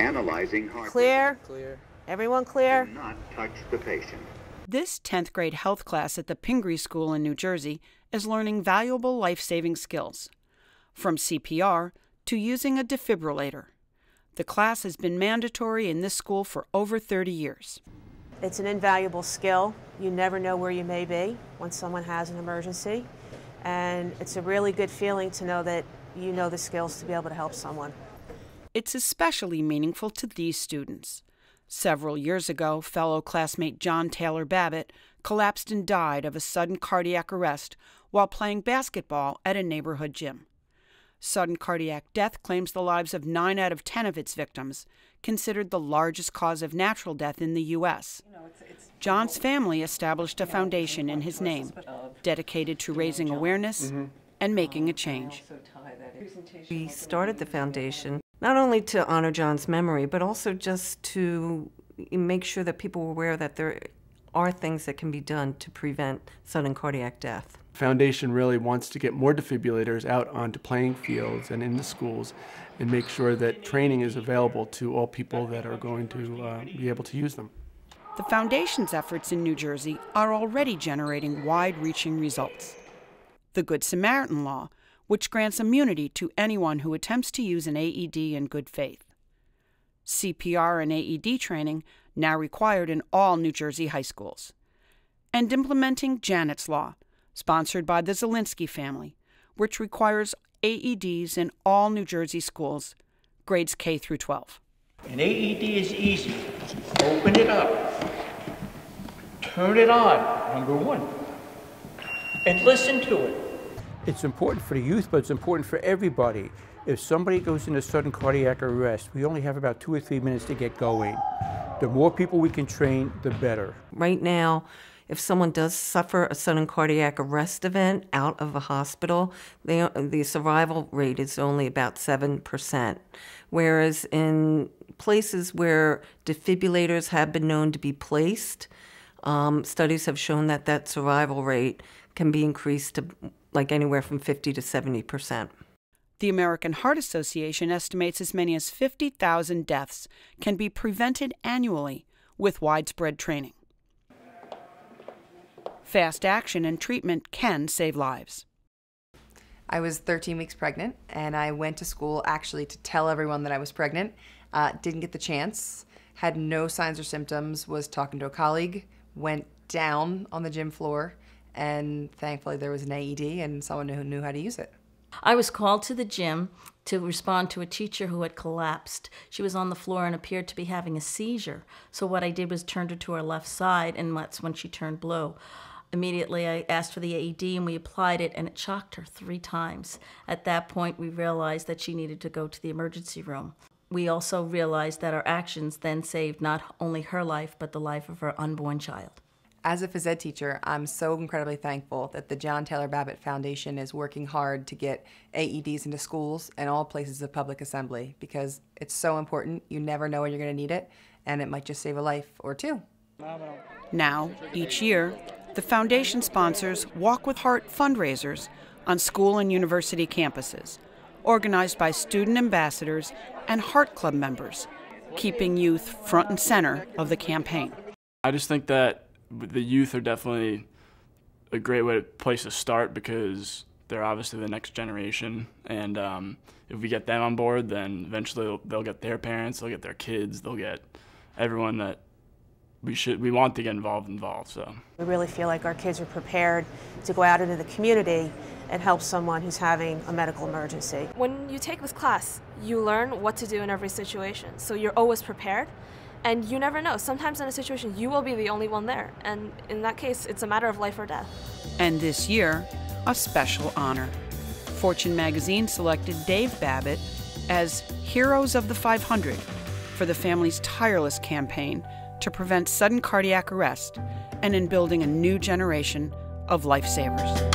Analyzing heart Clear? Clear. Everyone clear? Do not touch the patient. This 10th grade health class at the Pingry School in New Jersey is learning valuable life saving skills, from CPR to using a defibrillator. The class has been mandatory in this school for over 30 years. It's an invaluable skill. You never know where you may be when someone has an emergency. And it's a really good feeling to know that you know the skills to be able to help someone. It's especially meaningful to these students. Several years ago, fellow classmate John Taylor Babbitt collapsed and died of a sudden cardiac arrest while playing basketball at a neighborhood gym. Sudden cardiac death claims the lives of 9 out of 10 of its victims, considered the largest cause of natural death in the U.S. John's family established a foundation in his name, dedicated to raising awareness mm-hmm. and making a change. We started the foundation not only to honor John's memory, but also just to make sure that people were aware that there are things that can be done to prevent sudden cardiac death. Foundation really wants to get more defibrillators out onto playing fields and in the schools and make sure that training is available to all people that are going to uh, be able to use them. The Foundation's efforts in New Jersey are already generating wide reaching results. The Good Samaritan Law, which grants immunity to anyone who attempts to use an AED in good faith. CPR and AED training now required in all New Jersey high schools. And implementing Janet's Law, sponsored by the Zilinski family, which requires AEDs in all New Jersey schools, grades K through 12. An AED is easy. Open it up. Turn it on, number one. And listen to it. It's important for the youth, but it's important for everybody. If somebody goes into sudden cardiac arrest, we only have about two or three minutes to get going. The more people we can train, the better. Right now, if someone does suffer a sudden cardiac arrest event out of a hospital, they, the survival rate is only about 7%. Whereas in places where defibrillators have been known to be placed, um, studies have shown that that survival rate can be increased to like anywhere from 50 to 70%. The American Heart Association estimates as many as 50,000 deaths can be prevented annually with widespread training. Fast action and treatment can save lives. I was 13 weeks pregnant, and I went to school actually to tell everyone that I was pregnant. Uh, didn't get the chance, had no signs or symptoms, was talking to a colleague, went down on the gym floor, and thankfully there was an AED and someone who knew how to use it. I was called to the gym to respond to a teacher who had collapsed. She was on the floor and appeared to be having a seizure. So what I did was turned her to her left side, and that's when she turned blue. Immediately, I asked for the AED and we applied it, and it shocked her three times. At that point, we realized that she needed to go to the emergency room. We also realized that our actions then saved not only her life, but the life of her unborn child. As a phys ed teacher, I'm so incredibly thankful that the John Taylor Babbitt Foundation is working hard to get AEDs into schools and all places of public assembly because it's so important. You never know when you're going to need it, and it might just save a life or two. Now, each year, the Foundation sponsors Walk with Heart fundraisers on school and university campuses, organized by student ambassadors and Heart Club members, keeping youth front and center of the campaign. I just think that the youth are definitely a great way to, place to start because they're obviously the next generation, and um, if we get them on board, then eventually they'll, they'll get their parents, they'll get their kids, they'll get everyone that we should we want to get involved involved. So We really feel like our kids are prepared to go out into the community and help someone who's having a medical emergency. When you take this class, you learn what to do in every situation. So you're always prepared. And you never know. Sometimes in a situation, you will be the only one there. And in that case, it's a matter of life or death. And this year, a special honor. Fortune magazine selected Dave Babbitt as Heroes of the 500 for the family's tireless campaign to prevent sudden cardiac arrest and in building a new generation of lifesavers.